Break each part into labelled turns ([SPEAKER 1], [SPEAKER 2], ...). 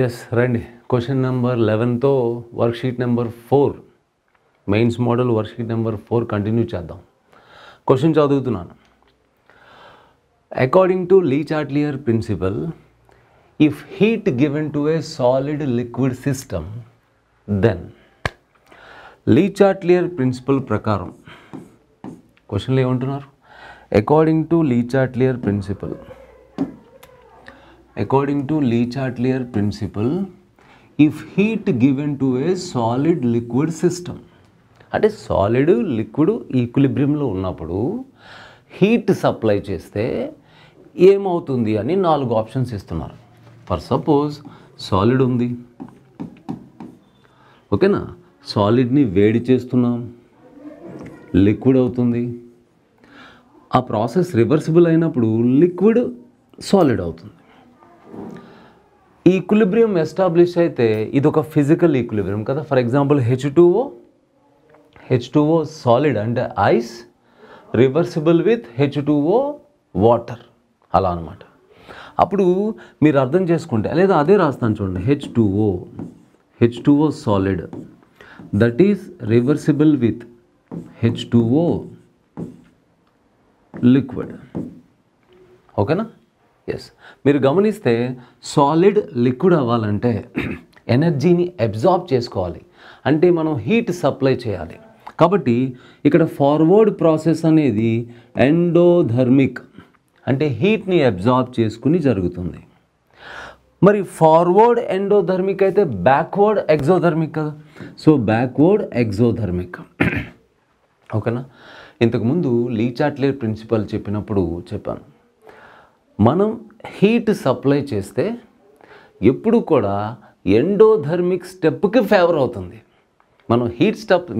[SPEAKER 1] Yes రండి. Question number లెవెన్తో worksheet number four mains model worksheet number four continue చేద్దాం. Question చదువుతున్నాను. According to Le Chatelier principle if heat given to a solid liquid system then Le Chatelier principle ప్రకారం క్వశ్చన్లు ఏమంటున్నారు? According to Le Chatelier principle according to Lee Chatelier principle if heat given to a solid liquid system అంటే solid liquid ఈక్విలిబ్రియంలో ఉన్నప్పుడు heat supply చేస్తే ఏమవుతుంది అని నాలుగు ఆప్షన్స్ ఇస్తున్నారు. ఫర్ సపోజ్ సాలిడ్ ఉంది. ఓకేనా సాలిడ్ని వేడి చేస్తున్నాం. లిక్విడ్ అవుతుంది. ఆ ప్రాసెస్ రివర్సిబుల్ అయినప్పుడు లిక్విడ్ సాలిడ్ అవుతుంది. ఈక్విలిబ్రియం ఎస్టాబ్లిష్ అయితే ఇది ఒక ఫిజికల్ ఈక్విలిబ్రియం కదా. For example H two O H two O solid అంటే ice reversible with H two O water. అలా అనమాట అప్పుడు మీరు అర్థం చేసుకుంటే లేదా అదే రాస్తాను చూడండి H two O H two O solid that is reversible with H two O liquid. ఓకేనా? ఎస్ మీరు గమనిస్తే సాలిడ్ లిక్విడ్ అవ్వాలంటే ఎనర్జీని అబ్జార్బ్ చేసుకోవాలి. అంటే మనం హీట్ సప్లై చేయాలి. కాబట్టి ఇక్కడ ఫార్వర్డ్ ప్రాసెస్ అనేది ఎండోధర్మిక్ అంటే హీట్ని అబ్జార్బ్ చేసుకుని జరుగుతుంది. మరి ఫార్వర్డ్ ఎండోధర్మిక్ అయితే బ్యాక్వర్డ్ ఎగ్జోధర్మిక్ కదా. సో బ్యాక్వర్డ్ ఎగ్జోధర్మిక్ ఓకేనా ఇంతకుముందు లీ చాట్లేర్ ప్రిన్సిపల్ చెప్పినప్పుడు చెప్పాను. మనం హీట్ సప్లై చేస్తే ఎప్పుడు కూడా ఎండోధర్మిక్ స్టెప్కి ఫేవర్ అవుతుంది. మనం హీట్ స్టెప్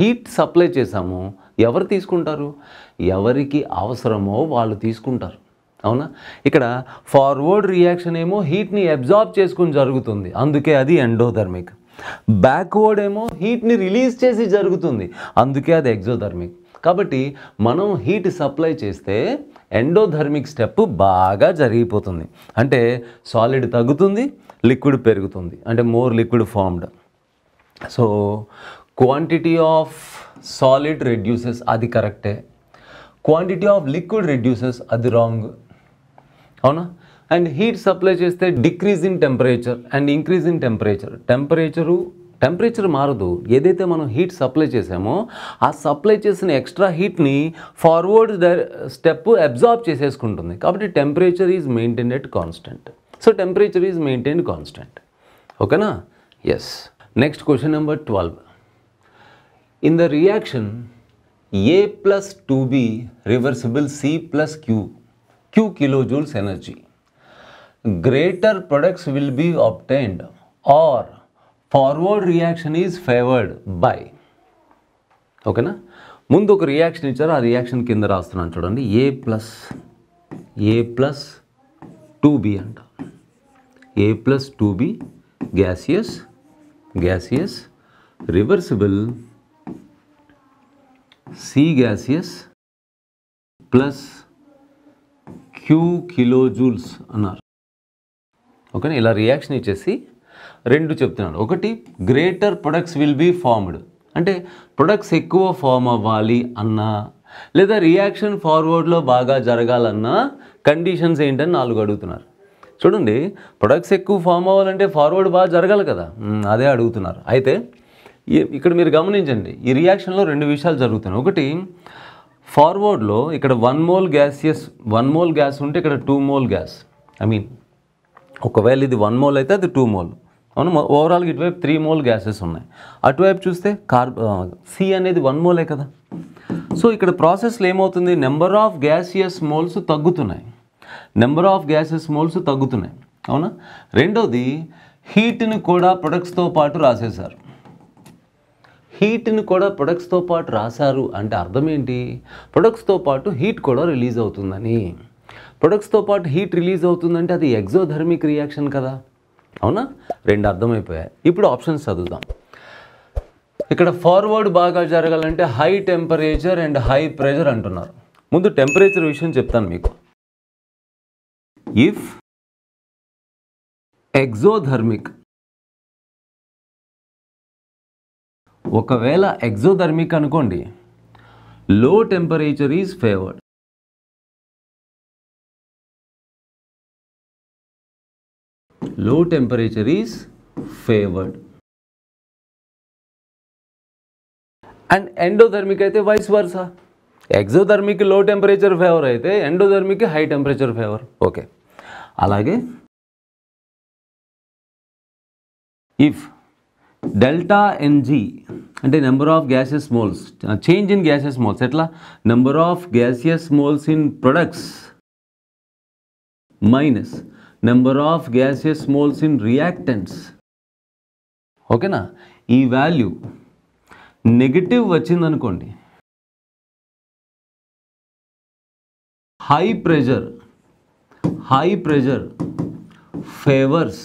[SPEAKER 1] హీట్ సప్లై చేసాము ఎవరు తీసుకుంటారు? ఎవరికి అవసరమో వాళ్ళు తీసుకుంటారు. అవునా? ఇక్కడ ఫార్వర్డ్ రియాక్షన్ ఏమో హీట్ని అబ్జార్బ్ చేసుకుని జరుగుతుంది. అందుకే అది ఎండోధర్మిక్ బ్యాక్వర్డ్ ఏమో హీట్ని రిలీజ్ చేసి జరుగుతుంది. అందుకే అది ఎగ్జోధర్మిక్ కాబట్టి మనం హీట్ సప్లై చేస్తే ఎండోధర్మిక్ స్టెప్ బాగా జరిగిపోతుంది. అంటే సాలిడ్ తగ్గుతుంది లిక్విడ్ పెరుగుతుంది. అంటే more liquid formed so quantity of solid reduces అది కరెక్టే క్వాంటిటీ ఆఫ్ లిక్విడ్ రెడ్యూసెస్ అది రాంగ్ అవునా? అండ్ హీట్ సప్లై చేస్తే decrease in temperature and increase in temperature temperature temperature మారదు. ఏదైతే మనం హీట్ సప్లై చేసామో ఆ సప్లై చేసిన ఎక్స్ట్రా హీట్ని ఫార్వర్డ్ స్టెప్ అబ్జార్బ్ చేసేసుకుంటుంది. కాబట్టి temperature is maintain at constant. So temperature is maintain constant. ఓకేనా? Yes next question number twelve in the reaction A plus two B reversible C plus Q Q kilojoules energy greater products will be obtained or forward reaction is favoured by ఓకేనా ముందు ఒక reaction ఇచ్చారు ఆ reaction కింద రాస్తున్నాను చూడండి. A plus A plus two B అంట. A plus two B gaseous gaseous reversible C gaseous plus Q kilojoules అన్నారు. ఓకేనా ఇలా రియాక్షన్ ఇచ్చేసి రెండు చెప్తున్నాడు ఒకటి greater products will be formed అంటే ప్రొడక్ట్స్ ఎక్కువ ఫామ్ అవ్వాలి అన్నా లేదా రియాక్షన్ ఫార్వర్డ్లో బాగా జరగాలన్నా కండిషన్స్ ఏంటని నాలుగు అడుగుతున్నారు. చూడండి ప్రొడక్ట్స్ ఎక్కువ ఫామ్ అవ్వాలంటే ఫార్వర్డ్ బాగా జరగాలి కదా. అదే అడుగుతున్నారు. అయితే ఇక్కడ మీరు గమనించండి ఈ రియాక్షన్లో రెండు విషయాలు జరుగుతున్నాయి. ఒకటి ఫార్వర్డ్లో ఇక్కడ one mole gaseous one mole gas ఉంటే ఇక్కడ two mole gas I mean ఒకవేళ ఇది వన్ మోల్ అయితే అది టూ మోల్ అవును ఓవరాల్గా ఇటువైపు త్రీ మోల్ గ్యాసెస్ ఉన్నాయి. అటువైపు చూస్తే కార్ సి అనేది వన్ మోలే కదా. సో ఇక్కడ ప్రాసెస్లో ఏమవుతుంది? నెంబర్ ఆఫ్ గ్యాసియస్ మోల్స్ తగ్గుతున్నాయి. నెంబర్ ఆఫ్ గ్యాసెస్ మోల్స్ తగ్గుతున్నాయి. అవునా? రెండోది హీట్ని కూడా ప్రొడక్ట్స్తో పాటు రాసేశారు. హీట్ని కూడా ప్రొడక్ట్స్తో పాటు రాశారు అంటే అర్థం ఏంటి? ప్రొడక్ట్స్తో పాటు హీట్ కూడా రిలీజ్ అవుతుందని. ప్రొడక్ట్స్తో పాటు హీట్ రిలీజ్ అవుతుందంటే అది ఎగ్జోధర్మిక్ రియాక్షన్ కదా. అవునా? రెండు అర్థమైపోయాయి. ఇప్పుడు ఆప్షన్స్ చదువుదాం. ఇక్కడ ఫార్వర్డ్ బాగా జరగాలంటే high temperature and high pressure అంటున్నారు. ముందు టెంపరేచర్ విషయం చెప్తాను మీకు. ఇఫ్ ఎగ్జోధర్మిక్ ఒకవేళ ఎగ్జోధర్మిక్ అనుకోండి low temperature is favoured low temperature is favoured and endothermic అయితే వైస్ వర్సా ఎగ్జోధర్మిక్లో టెంపరేచర్ ఫేవర్ అయితే endothermic high temperature favour okay అలాగే ఇఫ్ డెల్టా ఎన్జీ అంటే number of gases moles change in gases moles ఎట్లా number of gaseous moles in products minus number of gases moles in reactants ఓకేనా ఈ value negative వచ్చిందనుకోండి. High pressure high pressure favours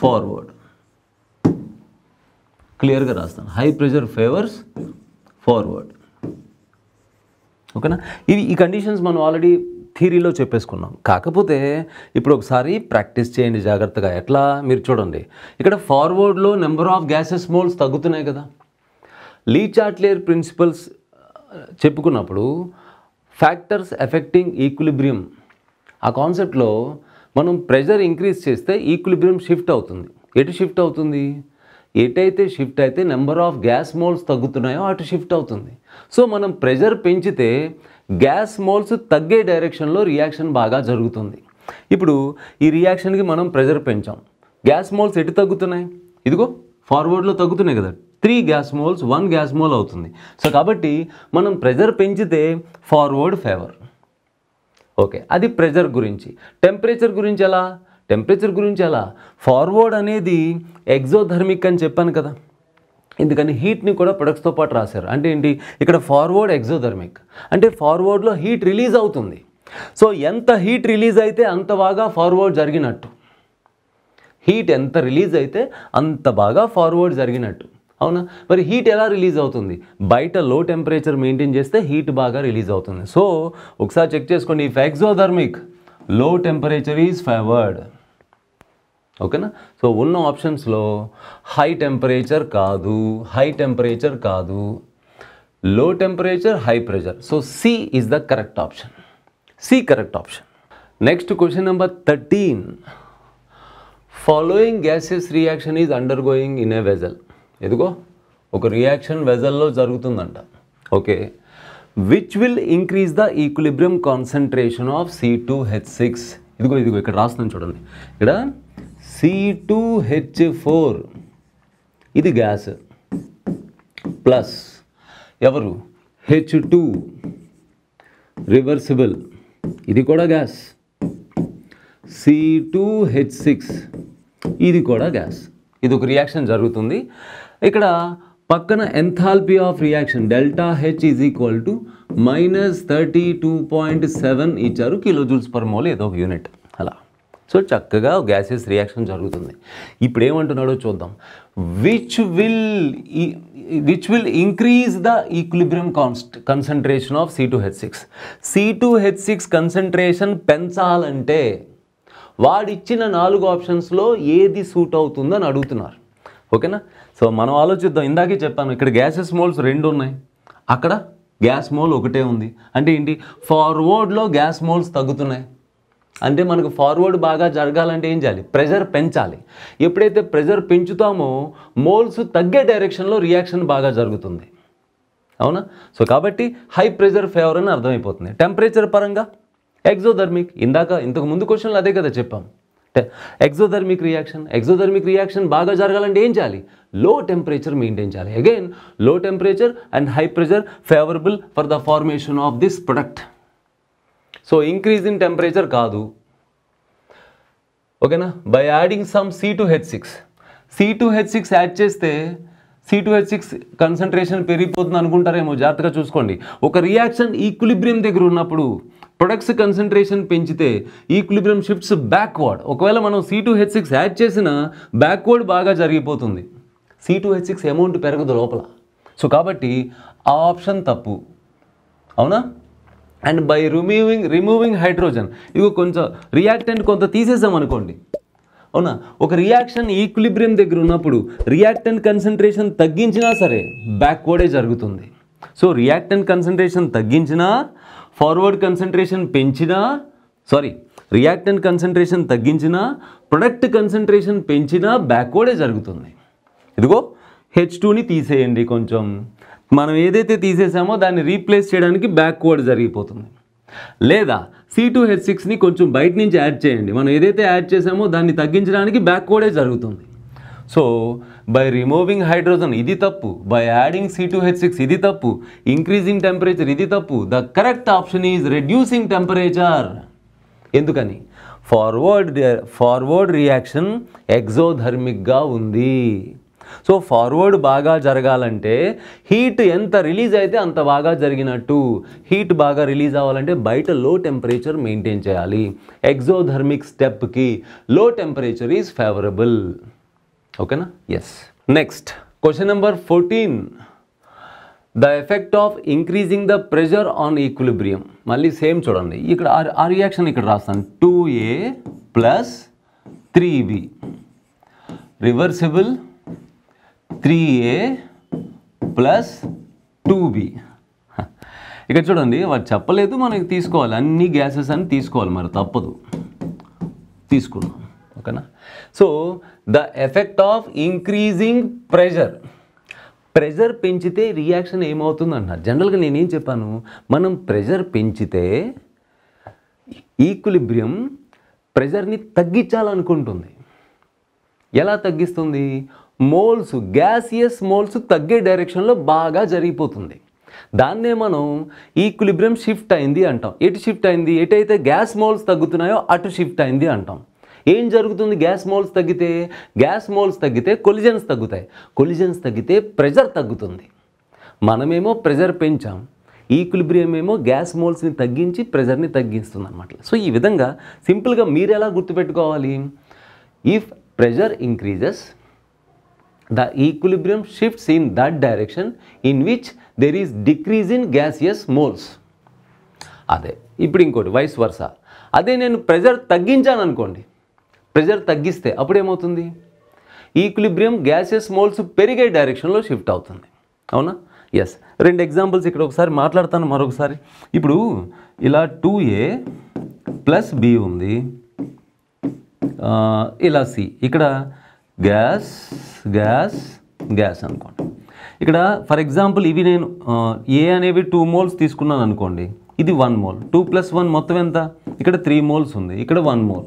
[SPEAKER 1] forward క్లియర్గా రాస్తాను. High pressure favours forward ఓకేనా ఇది ఈ conditions మనం ఆల్రెడీ థీరీలో చెప్పేసుకున్నాం. కాకపోతే ఇప్పుడు ఒకసారి ప్రాక్టీస్ చేయండి జాగ్రత్తగా. ఎట్లా? మీరు చూడండి. ఇక్కడ ఫార్వర్డ్లో నెంబర్ ఆఫ్ గ్యాసెస్ మోల్స్ తగ్గుతున్నాయి కదా. లీ చాట్లేర్ ప్రిన్సిపల్స్ చెప్పుకున్నప్పుడు ఫ్యాక్టర్స్ ఎఫెక్టింగ్ ఈక్విలిబ్రియం. ఆ కాన్సెప్ట్లో మనం ప్రెషర్ ఇంక్రీజ్ చేస్తే ఈక్విలిబ్రియం షిఫ్ట్ అవుతుంది. ఎటు షిఫ్ట్ అవుతుంది? ఎటైతే షిఫ్ట్ అయితే నెంబర్ ఆఫ్ గ్యాస్ మోల్స్ తగ్గుతున్నాయో అటు షిఫ్ట్ అవుతుంది. సో మనం ప్రెషర్ పెంచితే గ్యాస్ మోల్స్ తగ్గే డైరెక్షన్లో రియాక్షన్ బాగా జరుగుతుంది. ఇప్పుడు ఈ రియాక్షన్కి మనం ప్రెషర్ పెంచాం. గ్యాస్ మోల్స్ ఎటు తగ్గుతున్నాయి? ఇదిగో ఫార్వర్డ్లో తగ్గుతున్నాయి కదా. Three gas moles one gas mole అవుతుంది. సో కాబట్టి మనం ప్రెషర్ పెంచితే ఫార్వర్డ్ ఫేవర్. ఓకే అది ప్రెషర్ గురించి. టెంపరేచర్ గురించి ఎలా? టెంపరేచర్ గురించి ఎలా? ఫార్వర్డ్ అనేది ఎగ్జోధర్మిక్ అని చెప్పాను కదా. ఎందుకని హీట్ని కూడా ప్రొడక్ట్స్తో పాటు రాశారు. అంటే ఏంటి? ఇక్కడ ఫార్వర్డ్ ఎగ్జోధర్మిక్ అంటే ఫార్వర్డ్లో హీట్ రిలీజ్ అవుతుంది. సో ఎంత హీట్ రిలీజ్ అయితే అంత బాగా ఫార్వర్డ్ జరిగినట్టు. హీట్ ఎంత రిలీజ్ అయితే అంత బాగా ఫార్వర్డ్ జరిగినట్టు. అవునా? మరి హీట్ ఎలా రిలీజ్ అవుతుంది? బయట లో టెంపరేచర్ మెయింటైన్ చేస్తే హీట్ బాగా రిలీజ్ అవుతుంది. సో ఒకసారి చెక్ చేసుకోండి. ఇఫ్ ఎగ్జోధర్మిక్లో టెంపరేచర్ ఈజ్ ఫేవర్డ్ ఓకేనా? సో ఉన్న ఆప్షన్స్లో హై టెంపరేచర్ కాదు హై టెంపరేచర్ కాదు low temperature high pressure. So C is the correct option C correct option next question number thirteen following gases reaction is undergoing in a vessel ఎదుగో ఒక reaction వెజల్లో జరుగుతుందంట. Okay. Which will increase the equilibrium concentration of C two H six ఇదిగో ఇదిగో ఇక్కడ రాస్తున్నాను చూడండి. ఇక్కడ C two H four ఇది గ్యాస్. ప్లస్ ఎవరు? H two reversible. ఇది కూడా gas. C two H six ఇది కూడా గ్యాస్. ఇది ఒక రియాక్షన్ జరుగుతుంది. ఇక్కడ పక్కన enthalpy of reaction delta H is equal to minus thirty two point seven ఇచ్చారు కిలో జూల్స్ పర్ మోల్ ఏదో ఒక యూనిట్ అలా. సో చక్కగా గ్యాసెస్ రియాక్షన్ జరుగుతుంది. ఇప్పుడు ఏమంటున్నాడో చూద్దాం which will which will increase the equilibrium const concentration of C two H six C two H six concentration పెంచాలంటే వాడిచ్చిన నాలుగు ఆప్షన్స్లో ఏది సూట్ అవుతుందని అడుగుతున్నారు. ఓకేనా? సో మనం ఆలోచిద్దాం. ఇందాకే చెప్పాను ఇక్కడ గ్యాసెస్ మోల్స్ రెండు ఉన్నాయి అక్కడ గ్యాస్ మోల్ ఒకటే ఉంది. అంటే ఏంటి? ఫార్వర్డ్లో గ్యాస్ మోల్స్ తగ్గుతున్నాయి. అంటే మనకు ఫార్వర్డ్ బాగా జరగాలంటే ఏం చేయాలి? ప్రెజర్ పెంచాలి. ఎప్పుడైతే ప్రెజర్ పెంచుతామో మోల్స్ తగ్గే డైరెక్షన్లో రియాక్షన్ బాగా జరుగుతుంది. అవునా? సో కాబట్టి హై ప్రెషర్ ఫేవర్ అని అర్థమైపోతుంది. టెంపరేచర్ పరంగా ఎగ్జోధర్మిక్ ఇందాక ఇంతకు ముందు క్వశ్చన్లు అదే కదా చెప్పాం. ఎగ్జోధర్మిక్ రియాక్షన్ ఎగ్జోధర్మిక్ రియాక్షన్ బాగా జరగాలంటే ఏం చేయాలి? లో టెంపరేచర్ మెయింటైన్ చేయాలి. Again low temperature and high pressure favourable for the formation of this product so increase in temperature కాదు. ఓకేనా by adding some C two H six C two H six add చేస్తే C two H six concentration పెరిగిపోతుంది అనుకుంటారేమో జాగ్రత్తగా చూసుకోండి. ఒక reaction equilibrium దగ్గర ఉన్నప్పుడు ప్రొడక్ట్స్ కన్సన్ట్రేషన్ పెంచితే ఈక్విలిబ్రియం షిఫ్ట్స్ బ్యాక్వర్డ్ ఒకవేళ మనం C two H six add చేసిన బ్యాక్వర్డ్ బాగా జరిగిపోతుంది. C two H six amount పెరగదు లోపల. సో కాబట్టి ఆ ఆప్షన్ తప్పు. అవునా? And by removing removing hydrogen ఇవి కొంచెం రియాక్టెంట్ కొంత తీసేసాం అనుకోండి. అవునా? ఒక రియాక్షన్ ఈక్విలిబ్రియం దగ్గర ఉన్నప్పుడు రియాక్టెంట్ కన్సన్ట్రేషన్ తగ్గించినా సరే బ్యాక్వర్డే జరుగుతుంది. సో రియాక్టెంట్ కన్సన్ట్రేషన్ తగ్గించినా ఫార్వర్డ్ కన్సన్ట్రేషన్ పెంచినా సారీ రియాక్టెంట్ కన్సన్ట్రేషన్ తగ్గించినా ప్రొడక్ట్ కన్సన్ట్రేషన్ పెంచినా బ్యాక్వర్డే జరుగుతుంది. ఇదిగో హెచ్ టూని తీసేయండి కొంచెం. మనం ఏదైతే తీసేసామో దాన్ని రీప్లేస్ చేయడానికి బ్యాక్వర్డ్ జరిగిపోతుంది. లేదా సి టూ హెచ్ సిక్స్ని కొంచెం బయట నుంచి యాడ్ చేయండి. మనం ఏదైతే యాడ్ చేసామో దాన్ని తగ్గించడానికి బ్యాక్వర్డే జరుగుతుంది. సో బై రిమూవింగ్ హైడ్రోజన్ ఇది తప్పు. By adding C two H six ఇది తప్పు. ఇంక్రీజింగ్ టెంపరేచర్ ఇది తప్పు. The correct option is reducing temperature ఎందుకని? ఫార్వర్డ్ ఫార్వర్డ్ రియాక్షన్ ఎగ్జోధర్మిక్గా ఉంది. సో ఫార్వర్డ్ బాగా జరగాలంటే హీట్ ఎంత రిలీజ్ అయితే అంత బాగా జరిగినట్టు హీట్ బాగా రిలీజ్ అవ్వాలంటే బయట లో టెంపరేచర్ మెయింటైన్ చేయాలి. ఎగ్జోధర్మిక్ స్టెప్కి లో టెంపరేచర్ ఈజ్ ఫేవరబుల్ ఓకేనా yes next question number fourteen the effect of increasing the pressure on equilibrium మళ్ళీ సేమ్ చూడండి. ఇక్కడ ఆ- రియాక్షన్ ఇక్కడ రాస్తాను. Two A plus three B reversible three A plus two B. ఇక్కడ చూడండి వాడు చెప్పలేదు మనకి తీసుకోవాలి. అన్ని గ్యాసెస్ అని తీసుకోవాలి మరి తప్పదు. తీసుకున్నాం. ఓకేనా? So the effect of increasing pressure. Pressure పెంచితే రియాక్షన్ ఏమవుతుంది అంటున్నారు జనరల్గా నేనేం చెప్పాను? మనం ప్రెషర్ పెంచితే ఈక్విలిబ్రియం ప్రెషర్ని తగ్గించాలనుకుంటుంది. ఎలా తగ్గిస్తుంది? మోల్స్ గ్యాసియస్ మోల్స్ తగ్గే డైరెక్షన్లో బాగా జరిగిపోతుంది. దాన్నే మనం ఈక్విలిబ్రియం షిఫ్ట్ అయింది అంటాం. ఎటు షిఫ్ట్ అయింది? ఎటైతే గ్యాస్ మోల్స్ తగ్గుతున్నాయో అటు షిఫ్ట్ అయింది అంటాం. ఏం జరుగుతుంది? గ్యాస్ మోల్స్ తగ్గితే? గ్యాస్ మోల్స్ తగ్గితే కొలిజన్స్ తగ్గుతాయి. కొలిజన్స్ తగ్గితే ప్రెజర్ తగ్గుతుంది. మనమేమో ప్రెజర్ పెంచాం. ఈక్విలిబ్రియం ఏమో గ్యాస్ మోల్స్ని తగ్గించి ప్రెజర్ని తగ్గిస్తుంది అనమాట సో ఈ విధంగా సింపుల్గా మీరు ఎలా గుర్తుపెట్టుకోవాలి? If pressure increases the equilibrium shifts in that direction in which there is decrease in gaseous moles. అదే ఇప్పుడు ఇంకోటి వైస్ వర్స అదే నేను ప్రెజర్ తగ్గించాను అనుకోండి. ప్రెజర్ తగ్గిస్తే అప్పుడు ఏమవుతుంది? ఈక్విలిబ్రియం గ్యాసెస్ మోల్స్ పెరిగే డైరెక్షన్లో షిఫ్ట్ అవుతుంది. అవునా? ఎస్ రెండు ఎగ్జాంపుల్స్ ఇక్కడ ఒకసారి మాట్లాడతాను మరొకసారి. ఇప్పుడు ఇలా టూ ఏ ప్లస్ బి ఉంది. ఇలా సి ఇక్కడ గ్యాస్ గ్యాస్ గ్యాస్ అనుకోండి. ఇక్కడ ఫర్ ఎగ్జాంపుల్ ఇవి నేను ఏ అనేవి టూ మోల్స్ తీసుకున్నాను అనుకోండి. ఇది one mole two plus one మొత్తం ఎంత? ఇక్కడ త్రీ మోల్స్ ఉంది. ఇక్కడ వన్ మోల్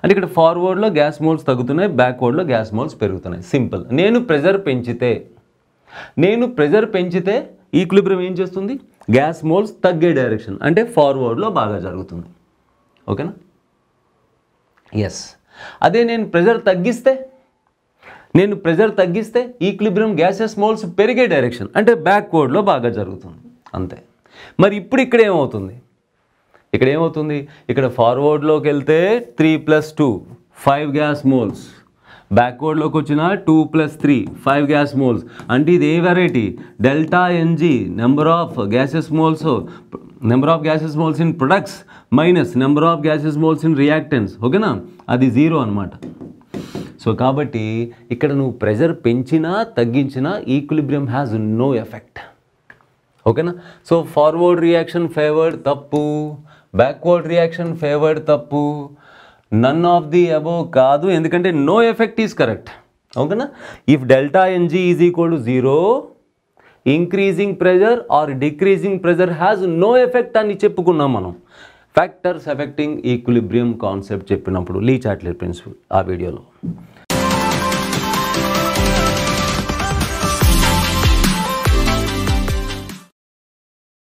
[SPEAKER 1] అంటే ఇక్కడ ఫార్వర్డ్లో గ్యాస్ మోల్స్ తగ్గుతున్నాయి బ్యాక్వర్డ్లో గ్యాస్ మోల్స్ పెరుగుతున్నాయి. సింపుల్ నేను ప్రెజర్ పెంచితే నేను ప్రెజర్ పెంచితే ఈక్విలిబ్రియం ఏం చేస్తుంది? గ్యాస్ మోల్స్ తగ్గే డైరెక్షన్ అంటే ఫార్వర్డ్లో బాగా జరుగుతుంది. ఓకేనా ఎస్ అదే నేను ప్రెజర్ తగ్గిస్తే నేను ప్రెజర్ తగ్గిస్తే ఈక్లిబ్రియం గ్యాసెస్ మోల్స్ పెరిగే డైరెక్షన్. అంటే బ్యాక్వర్డ్లో బాగా జరుగుతుంది. అంతే. మరి ఇప్పుడు ఇక్కడ ఏమవుతుంది? ఇక్కడ ఏమవుతుంది? ఇక్కడ ఫార్వర్డ్లోకి వెళ్తే three plus two five gas moles. బ్యాక్వర్డ్లోకి వచ్చిన two plus three five gas moles అంటే ఇది ఏ variety delta N G number of gases moles number of gases moles in products minus number of gases moles in reactants ఓకేనా అది zero అనమాట so కాబట్టి ఇక్కడ నువ్వు pressure పెంచినా తగ్గించినా ఈక్విలిబ్రియం హ్యాస్ నో ఎఫెక్ట్ ఓకేనా సో ఫార్వర్డ్ రియాక్షన్ ఫేవర్డ్ తప్పు. బ్యాక్వర్డ్ రియాక్షన్ ఫేవర్డ్ తప్పు. నన్ ఆఫ్ ది అబో కాదు. ఎందుకంటే నో ఎఫెక్ట్ ఈజ్ కరెక్ట్ ఓకేనా if delta n g is equal to zero increasing pressure or decreasing pressure has no effect అని చెప్పుకున్నాం మనం. Factors affecting equilibrium concept చెప్పినప్పుడు లీ చాట్లెట్ principal ఆ వీడియోలో.